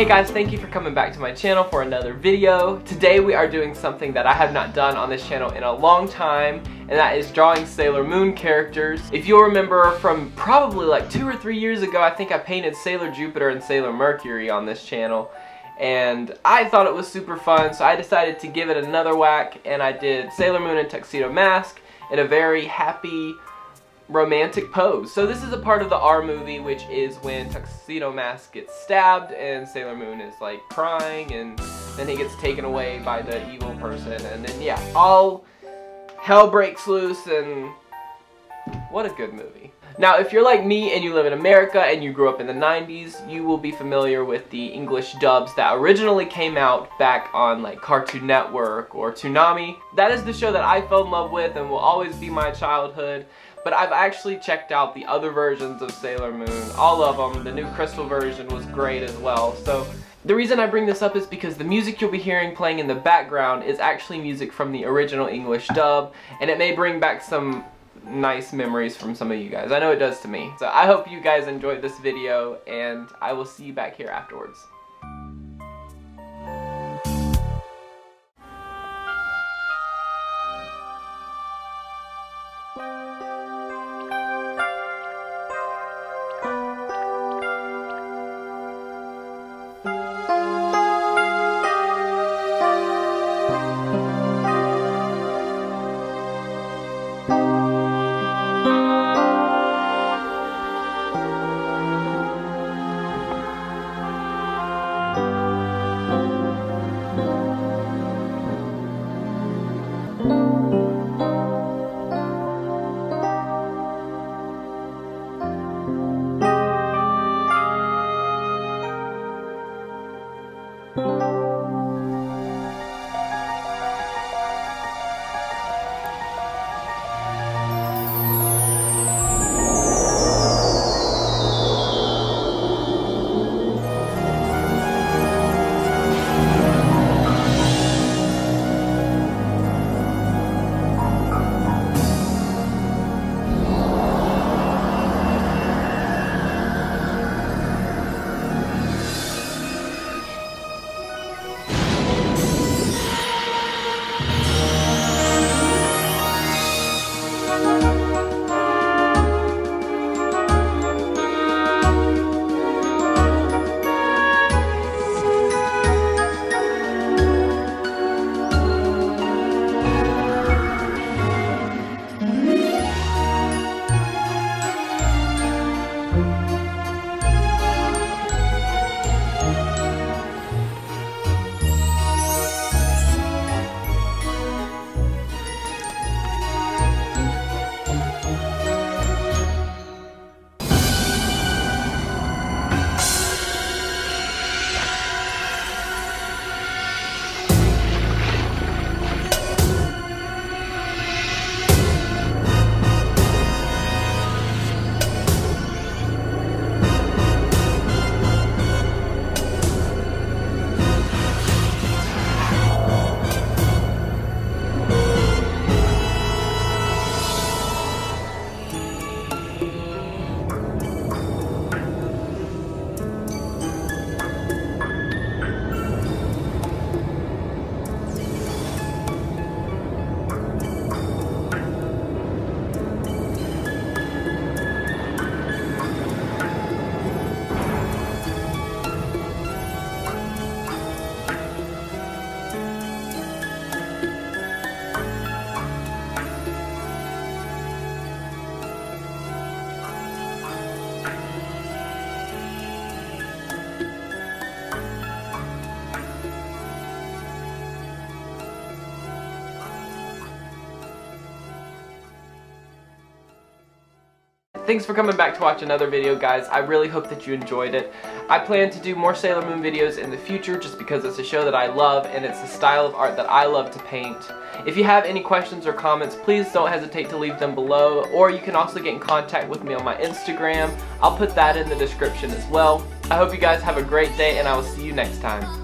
Hey guys, thank you for coming back to my channel for another video. Today we are doing something that I have not done on this channel in a long time, and that is drawing Sailor Moon characters. If you'll remember from probably like two or three years ago, I think I painted Sailor Jupiter and Sailor Mercury on this channel and I thought it was super fun so I decided to give it another whack and I did Sailor Moon and Tuxedo Mask in a very happy romantic pose. So this is a part of the R movie which is when Tuxedo Mask gets stabbed and Sailor Moon is like crying and then he gets taken away by the evil person and then yeah, all hell breaks loose and what a good movie. Now, if you're like me and you live in America and you grew up in the 90s, you will be familiar with the English dubs that originally came out back on like Cartoon Network or Toonami. That is the show that I fell in love with and will always be my childhood. But I've actually checked out the other versions of Sailor Moon, all of them. The new Crystal version was great as well. So the reason I bring this up is because the music you'll be hearing playing in the background is actually music from the original English dub, and it may bring back some nice memories from some of you guys. I know it does to me. So I hope you guys enjoyed this video and I will see you back here afterwards. Thanks for coming back to watch another video, guys. I really hope that you enjoyed it. I plan to do more Sailor Moon videos in the future just because it's a show that I love and it's the style of art that I love to paint. If you have any questions or comments, please don't hesitate to leave them below, or you can also get in contact with me on my Instagram. I'll put that in the description as well. I hope you guys have a great day, and I will see you next time.